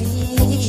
be